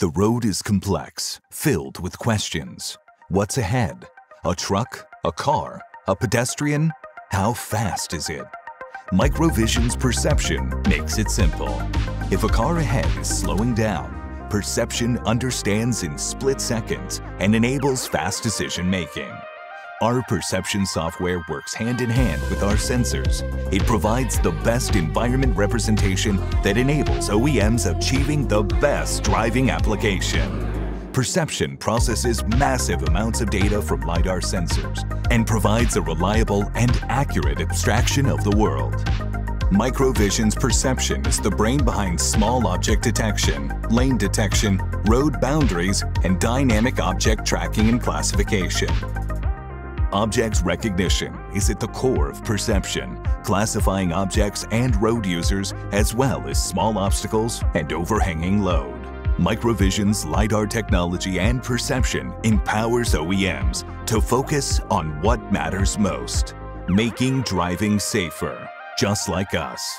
The road is complex, filled with questions. What's ahead? A truck? A car? A pedestrian? How fast is it? Microvision's perception makes it simple. If a car ahead is slowing down, Perception understands in split seconds and enables fast decision making. Our perception software works hand in hand with our sensors. It provides the best environment representation that enables OEMs achieving the best driving application. Perception processes massive amounts of data from LiDAR sensors and provides a reliable and accurate abstraction of the world. Microvision's perception is the brain behind small object detection, lane detection, road boundaries, and dynamic object tracking and classification. Object recognition is at the core of perception, classifying objects and road users as well as small obstacles and overhanging load. Microvision's LiDAR technology and perception empowers OEMs to focus on what matters most, making driving safer just like us.